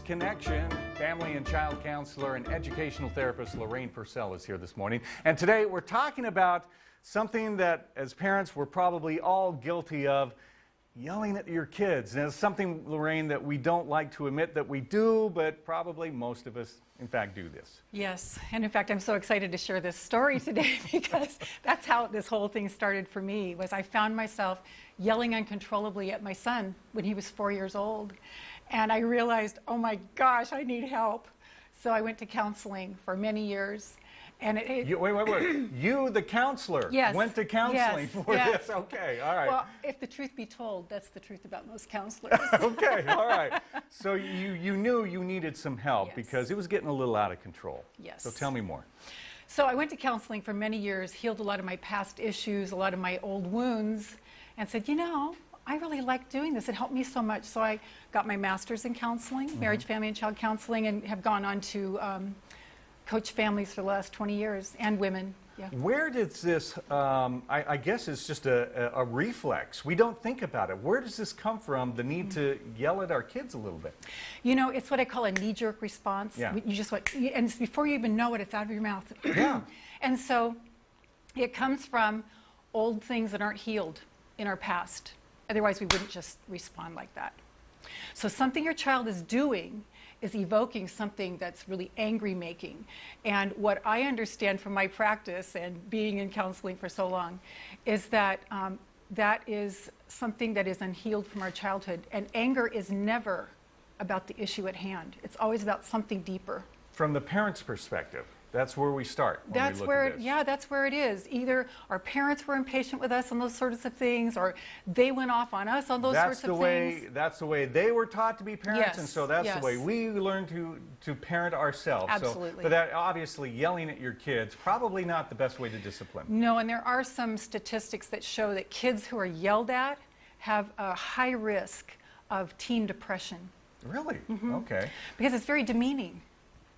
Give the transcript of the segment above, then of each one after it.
Connection. Family and child counselor and educational therapist Lorraine Pursell is here this morning. And today we're talking about something that, as parents, we're probably all guilty of yelling at your kids. And it's something, Lorraine, that we don't like to admit that we do, but probably most of us, in fact, do this. Yes, and in fact, I'm so excited to share this story today because that's how this whole thing started for me. Was I found myself yelling uncontrollably at my son when he was four years old, and I realized, oh my gosh, I need help. So I went to counseling for many years, and it, it You, wait, wait, wait. you, the counselor, Yes, went to counseling yes, for yes. this. Okay, all right. well, if the truth be told, that's the truth about most counselors. okay, all right. So you, you knew you needed some help because it was getting a little out of control. Yes. So tell me more. So I went to counseling for many years, healed a lot of my past issues, a lot of my old wounds, and said, you know, I really like doing this. It helped me so much. So I got my master's in counseling, marriage, family, and child counseling, and have gone on to um, coach families for the last 20 years and women. Yeah. Where does this, um, I, I guess it's just a, a, reflex. We don't think about it. Where does this come from, the need to yell at our kids a little bit? You know, it's what I call a knee-jerk response. Yeah. You just want, and it's before you even know it, it's out of your mouth. Yeah. and so it comes from old things that aren't healed in our past. Otherwise, we wouldn't just respond like that. So something your child is doing is evoking something that's really angry making. And what I understand from my practice and being in counseling for so long is that um, that is something that is unhealed from our childhood. And anger is never about the issue at hand. It's always about something deeper. From the parent's perspective, that's where we start. That's we where, yeah, that's where it is. Either our parents were impatient with us on those sorts of things, or they went off on us on those That's sorts of way. things. That's the way they were taught to be parents, and so that's the way we learn to to parent ourselves. So, Absolutely. but that obviously yelling at your kids probably not the best way to discipline. No, and there are some statistics that show that kids who are yelled at have a high risk of teen depression Really? Mm-hmm. Okay. because it's very demeaning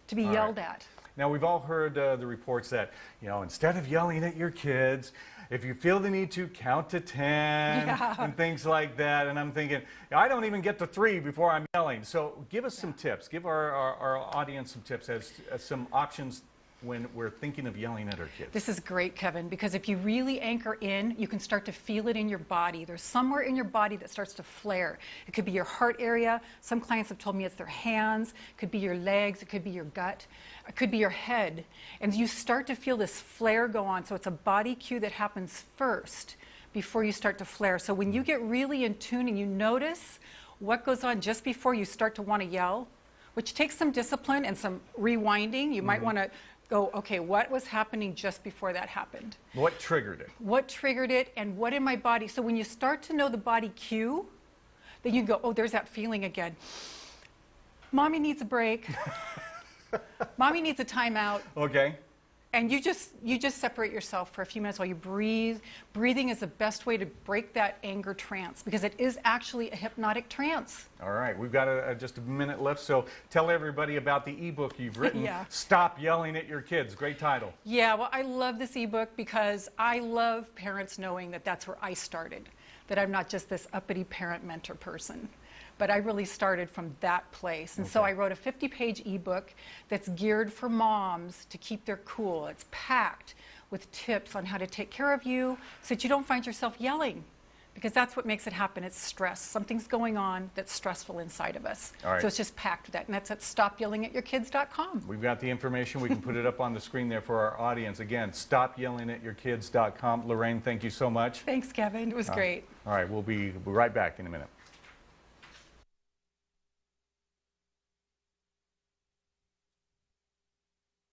to be All right. yelled at. Now, we've all heard uh, the reports that, you know, instead of yelling at your kids, if you feel the need to count to 10 Yeah. and things like that. And I'm thinking, I don't even get to three before I'm yelling. So give us some tips. Give our, our, our audience some tips as, as some options when we're thinking of yelling at our kids. This is great, Kevin, because if you really anchor in, you can start to feel it in your body. There's somewhere in your body that starts to flare. It could be your heart area. Some clients have told me it's their hands. It could be your legs. It could be your gut. It could be your head. And you start to feel this flare go on. So it's a body cue that happens first before you start to flare. So when you get really in tune and you notice what goes on just before you start to want to yell, which takes some discipline and some rewinding, you might mm-hmm. want to go, okay, what was happening just before that happened? What triggered it? What triggered it and what in my body? So when you start to know the body cue, then you go, oh, there's that feeling again. Mommy needs a break. Mommy needs a timeout. Okay. And you just you just separate yourself for a few minutes while you breathe. Breathing is the best way to break that anger trance because it is actually a hypnotic trance. All right, we've got a, a- just a minute left, so tell everybody about the ebook you've written. Yeah. Stop yelling at your kids. Great title. Yeah, well, I love this ebook because I love parents knowing that that's where I started, that I'm not just this uppity parent mentor person, but I really started from that place. And so I wrote a 50 page ebook that's geared for moms to keep their cool. It's packed with tips on how to take care of you so that you don't find yourself yelling. Because that's what makes it happen. It's stress. Something's going on that's stressful inside of us. Right. So it's just packed with that. And that's at stopyellingatyourkids.com. We've got the information. We can put it up on the screen there for our audience. Again, stopyellingatyourkids.com. Lorraine, thank you so much. Thanks, Kevin. It was uh, great. All right, we'll be right back in a minute.